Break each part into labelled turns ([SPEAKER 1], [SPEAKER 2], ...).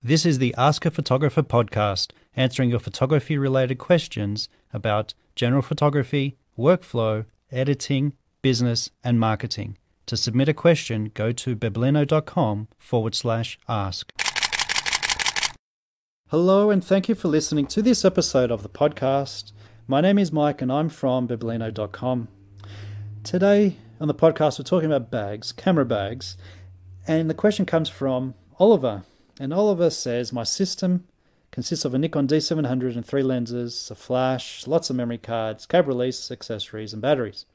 [SPEAKER 1] This is the Ask a Photographer podcast, answering your photography related questions about general photography, workflow, editing, business, and marketing. To submit a question, go to biblino.com forward slash ask. Hello, and thank you for listening to this episode of the podcast. My name is Mike, and I'm from biblino.com. Today on the podcast, we're talking about bags, camera bags, and the question comes from Oliver. And Oliver says, My system consists of a Nikon D700 and three lenses, a flash, lots of memory cards, cable release, accessories, and batteries.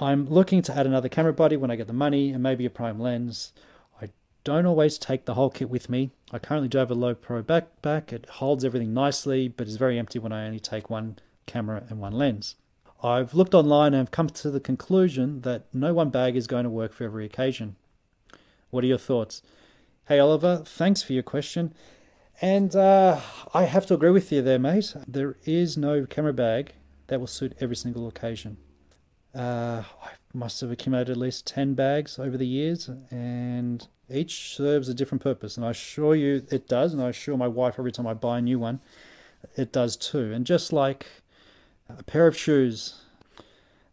[SPEAKER 1] I'm looking to add another camera body when I get the money and maybe a prime lens. I don't always take the whole kit with me. I currently do have a Lowepro backpack. It holds everything nicely, but is very empty when I only take one camera and one lens. I've looked online and have come to the conclusion that no one bag is going to work for every occasion. What are your thoughts? Hey, Oliver, thanks for your question. And uh, I have to agree with you there, mate. There is no camera bag that will suit every single occasion. Uh, I must have accumulated at least 10 bags over the years, and each serves a different purpose. And I assure you it does, and I assure my wife every time I buy a new one, it does too. And just like a pair of shoes,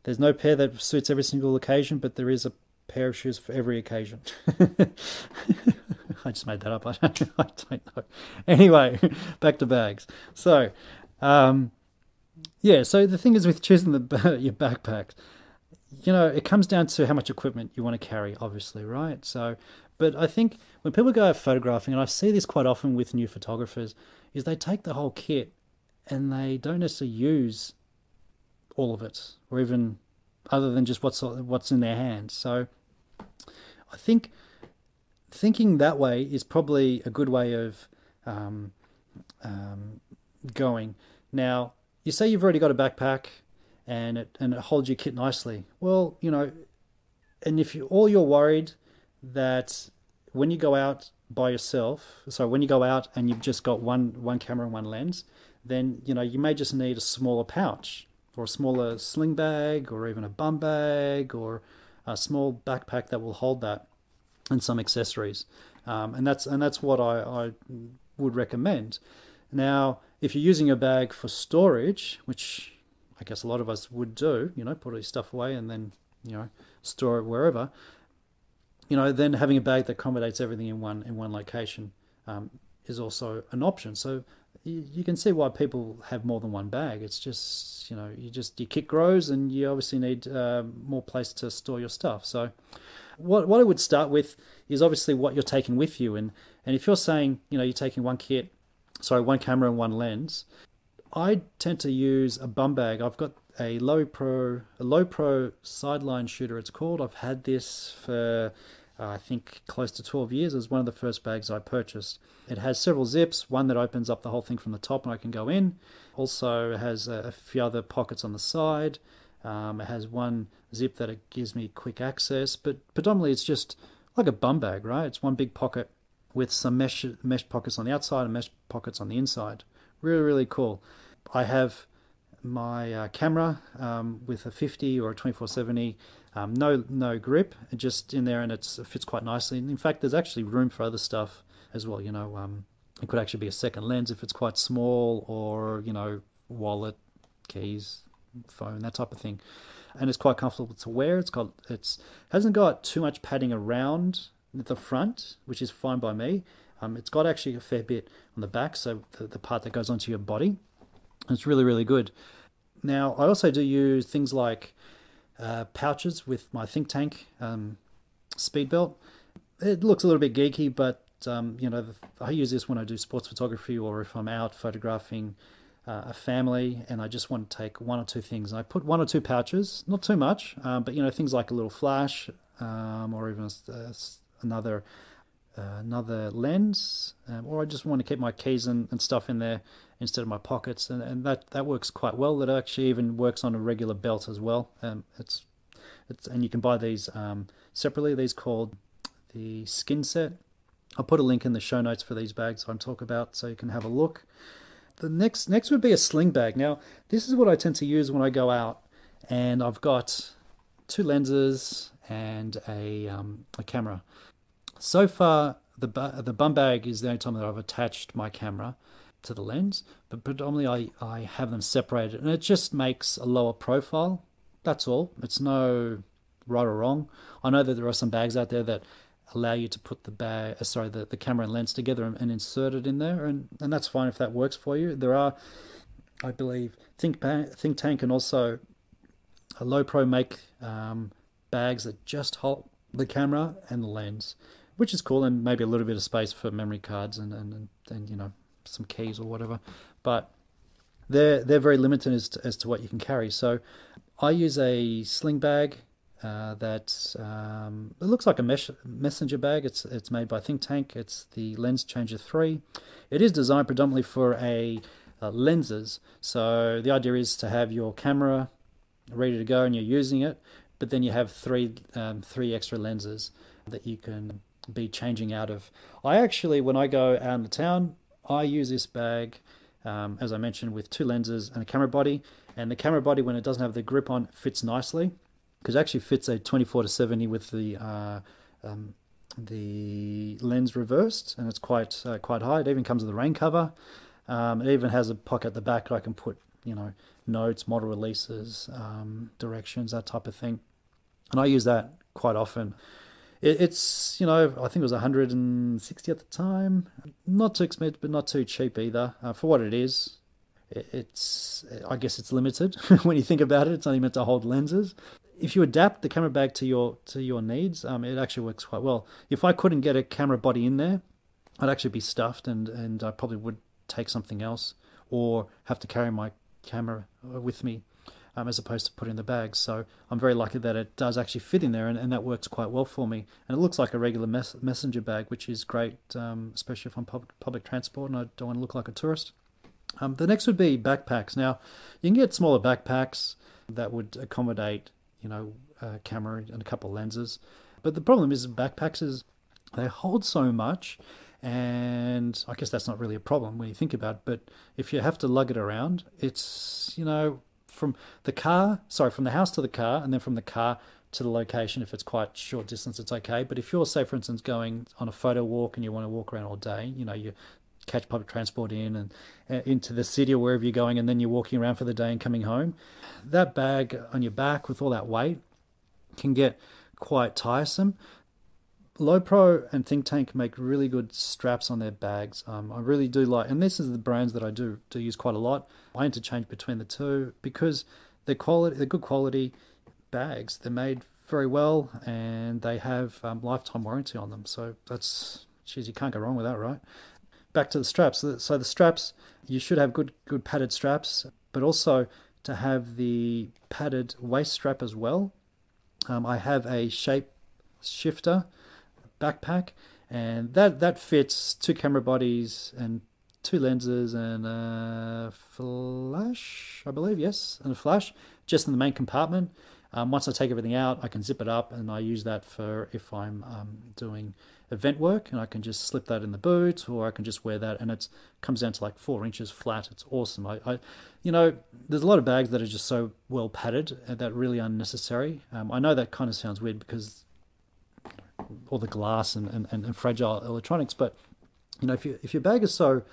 [SPEAKER 1] there's no pair that suits every single occasion, but there is a pair of shoes for every occasion. I just made that up. I don't, I don't know. Anyway, back to bags. So, um, yeah. So the thing is with choosing the your backpack, you know, it comes down to how much equipment you want to carry, obviously, right? So, but I think when people go out photographing, and I see this quite often with new photographers, is they take the whole kit and they don't necessarily use all of it, or even other than just what's what's in their hands. So, I think thinking that way is probably a good way of um, um, going. Now, you say you've already got a backpack and it and it holds your kit nicely. Well, you know, and if you all you're worried that when you go out by yourself, so when you go out and you've just got one one camera and one lens, then you know you may just need a smaller pouch or a smaller sling bag or even a bum bag or a small backpack that will hold that and some accessories. Um, and that's and that's what I, I would recommend. Now, if you're using a bag for storage, which I guess a lot of us would do, you know, put all your stuff away and then you know store it wherever. You know, then having a bag that accommodates everything in one in one location um, is also an option. So you, can see why people have more than one bag. It's just you know you just your kit grows and you obviously need uh, more place to store your stuff. So what what I would start with is obviously what you're taking with you, and and if you're saying you know you're taking one kit, sorry, one camera and one lens, I tend to use a bum bag. I've got a Lowepro a Lowepro sideline shooter. It's called. I've had this for uh, I think close to 12 years. It was one of the first bags I purchased. It has several zips, one that opens up the whole thing from the top and I can go in. Also has a, a few other pockets on the side. Um, it has one zip that it gives me quick access, but predominantly it's just like a bum bag, right? It's one big pocket with some mesh mesh pockets on the outside and mesh pockets on the inside. Really, really cool. I have my uh, camera um, with a 50 or a 2470, um, no no grip, just in there, and it fits quite nicely. And in fact, there's actually room for other stuff as well. You know, um, it could actually be a second lens if it's quite small, or you know, wallet, keys, phone, that type of thing. And it's quite comfortable to wear. It's got it's hasn't got too much padding around the front, which is fine by me. Um, it's got actually a fair bit on the back, so the, the part that goes onto your body. It's really really good. Now I also do use things like uh, pouches with my Think Tank um, speed belt. It looks a little bit geeky, but um, you know I use this when I do sports photography or if I'm out photographing uh, a family and I just want to take one or two things. I put one or two pouches, not too much, um, but you know things like a little flash um, or even a, another uh, another lens, um, or I just want to keep my keys and, and, stuff in there instead of my pockets, and, and that that works quite well. That actually even works on a regular belt as well. Um, it's it's and you can buy these um, separately. These called the skin set. I'll put a link in the show notes for these bags I'm talk about, so you can have a look the next next would be a sling bag. Now, this is what I tend to use when I go out, and I've got two lenses and a um, a camera. So far, the the bum bag is the only time that I've attached my camera to the lens, but predominantly I, I have them separated, and it just makes a lower profile. That's all. It's no right or wrong. I know that there are some bags out there that allow you to put the bag, uh, sorry, the, the camera and lens together and, and, insert it in there, and, and that's fine if that works for you. There are, I believe, Think, Think Tank and also a Lowepro make um, bags that just hold the camera and the lens, which is cool, and maybe a little bit of space for memory cards and and, and, and you know some keys or whatever. But they're they're very limited as to, as to what you can carry. So I use a sling bag uh, that um, it looks like a mesh, messenger bag. It's it's made by Think Tank. It's the Lens Changer Three. It is designed predominantly for a uh, lenses. So the idea is to have your camera ready to go and you're using it, but then you have three um, three extra lenses that you can be changing out of. I actually, when I go out into town, I use this bag, um, as I mentioned, with two lenses and a camera body. And the camera body, when it doesn't have the grip on, fits nicely because it actually fits a 24 to 70 with the uh, um, the lens reversed, and it's quite uh, quite high. It even comes with a rain cover. Um, it even has a pocket at the back I can put, you know, notes, model releases, um, directions, that type of thing. And I use that quite often. It, it's, you know, I think it was 160 at the time. Not too expensive, but not too cheap either. Uh, for what it is, it, it's, I guess it's limited when you think about it. It's only meant to hold lenses. If you adapt the camera bag to your to your needs, um, it actually works quite well. If I couldn't get a camera body in there, I'd actually be stuffed, and and I probably would take something else or have to carry my camera uh, with me um, as opposed to put in the bag. So I'm very lucky that it does actually fit in there, and, and that works quite well for me. And it looks like a regular mes- messenger bag, which is great, um, especially if I'm public, public transport and I don't want to look like a tourist. Um, the next would be backpacks. Now, you can get smaller backpacks that would accommodate, you know, camera and a couple lenses. But the problem is backpacks is they hold so much and I guess that's not really a problem when you think about it. But if you have to lug it around, it's you know from the car, sorry, from the house to the car, and then from the car to the location. If it's quite short distance, it's okay. But if you're, say, for instance, going on a photo walk and you want to walk around all day, you know, you catch public transport in and uh, into the city or wherever you're going, and then you're walking around for the day and coming home, that bag on your back with all that weight can get quite tiresome. Lowepro and Think Tank make really good straps on their bags. Um, I really do like, and this is the brands that I do do use quite a lot. I interchange between the two because they're quality, they're good quality bags. They're made very well, and they have um, lifetime warranty on them. So that's, geez, you can't go wrong with that, right? Back to the straps. So the straps, you should have good good padded straps, but also to have the padded waist strap as well. Um, I have a Shape Shifter backpack, and that that fits two camera bodies and two lenses and a flash, I believe, yes, and a flash just in the main compartment. Um, once I take everything out, I can zip it up, and I use that for if I'm um, doing event work, and I can just slip that in the boot, or I can just wear that, and it comes down to like four inches flat. It's awesome. I, I, you know, there's a lot of bags that are just so well padded that really unnecessary. Um, I know that kind of sounds weird because all the glass and, and, and fragile electronics. But you know, if you if your bag is so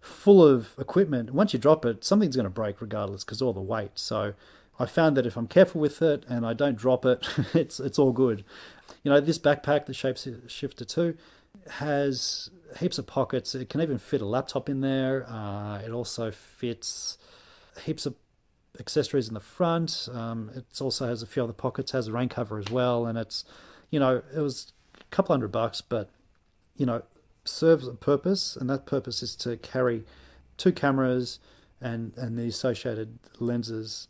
[SPEAKER 1] full of equipment, once you drop it, something's going to break regardless because all the weight. So I found that if I'm careful with it and I don't drop it, it's it's all good. You know, this backpack, the Shape Shifter 2, has heaps of pockets. It can even fit a laptop in there. Uh, it also fits heaps of accessories in the front. Um, it also has a few other pockets, has a rain cover as well, and it's you know, it was a couple hundred bucks, but you know, serves a purpose, and that purpose is to carry two cameras and and the associated lenses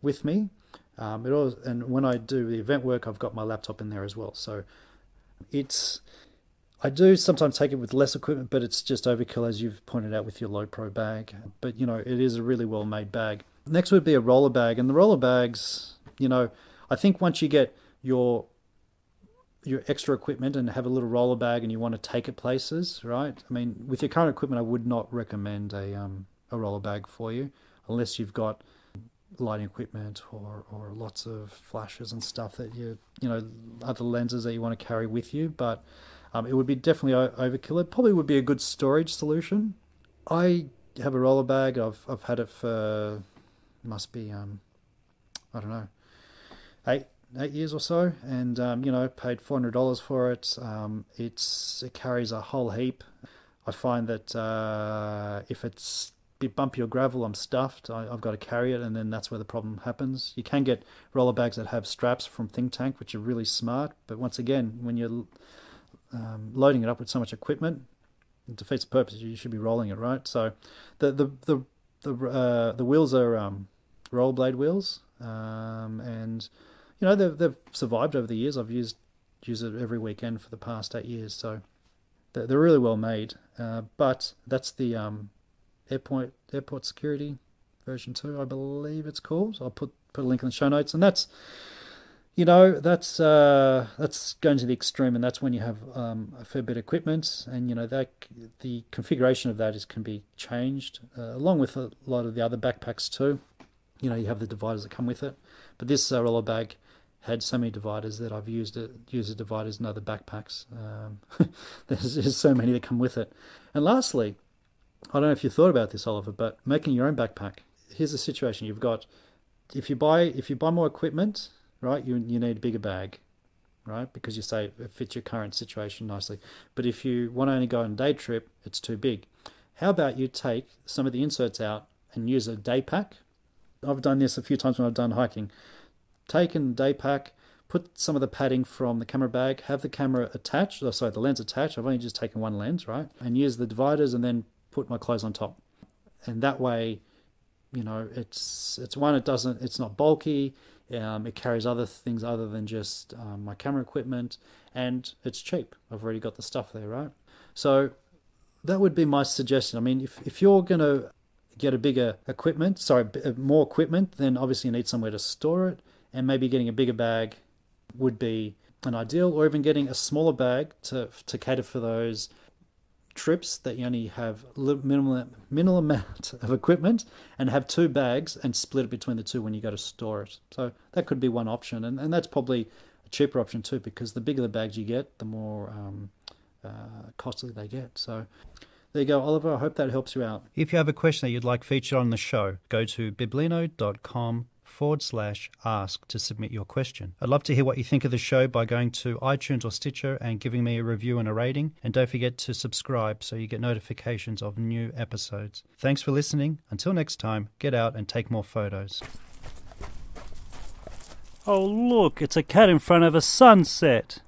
[SPEAKER 1] with me. Um, it all, and when I do the event work, I've got my laptop in there as well. So it's I do sometimes take it with less equipment, but it's just overkill as you've pointed out with your Lowepro bag. But you know, it is a really well made bag. Next would be a roller bag, and the roller bags, you know, I think once you get your your extra equipment and have a little roller bag and you want to take it places, right? I mean, with your current equipment, I would not recommend a um, a roller bag for you unless you've got lighting equipment or, or lots of flashes and stuff that you you know other lenses that you want to carry with you. But Um, it would be definitely overkill. It probably would be a good storage solution. I have a roller bag. I've I've had it for must be um, I don't know eight eight years or so, and um, you know paid four hundred dollars for it. Um, it's it carries a whole heap. I find that uh, if it's bit bumpy or gravel, I'm stuffed. I, have got to carry it, and then that's where the problem happens. You can get roller bags that have straps from Think Tank, which are really smart. But once again, when you're um, loading it up with so much equipment, it defeats the purpose. You should be rolling it, right? So, the the the the, uh, the wheels are um, rollerblade wheels, um, and you know they've they've survived over the years. I've used used it every weekend for the past eight years, so they're, they're really well made. Uh, but that's the um, airport airport security version two, I believe it's called. So I'll put put a link in the show notes, and that's you know that's uh, that's going to the extreme, and that's when you have um, a fair bit of equipment, and you know that the configuration of that is can be changed uh, along with a lot of the other backpacks too. You know, you have the dividers that come with it, but this uh, roller bag had so many dividers that I've used it used the dividers in other backpacks. Um, there's, there's so many that come with it. And lastly, I don't know if you thought about this, Oliver, but making your own backpack. Here's the situation: you've got if you buy if you buy more equipment, right? You you need a bigger bag, right? Because you say it fits your current situation nicely. But if you want to only go on a day trip, it's too big. How about you take some of the inserts out and use a day pack? I've done this a few times when I've done hiking taken day pack, put some of the padding from the camera bag, have the camera attached, or sorry, the lens attached. I've only just taken one lens, right? And use the dividers and then put my clothes on top. And that way, you know, it's it's one, it doesn't, it's not bulky. Um, it carries other things other than just um, my camera equipment, and it's cheap. I've already got the stuff there, right? So that would be my suggestion. I mean, if if you're going to get a bigger equipment, sorry, more equipment, then obviously you need somewhere to store it and maybe getting a bigger bag would be an ideal, or even getting a smaller bag to to cater for those trips that you only have minimal minimal amount of equipment and have two bags and split it between the two when you go to store it. So that could be one option, and, and that's probably a cheaper option too because the bigger the bags you get, the more um, uh, costly they get. So. There you go, Oliver. I hope that helps you out. If you have a question that you'd like featured on the show, go to biblino.com forward slash ask to submit your question. I'd love to hear what you think of the show by going to iTunes or Stitcher and giving me a review and a rating. And don't forget to subscribe so you get notifications of new episodes. Thanks for listening. Until next time, get out and take more photos. Oh, look, it's a cat in front of a sunset.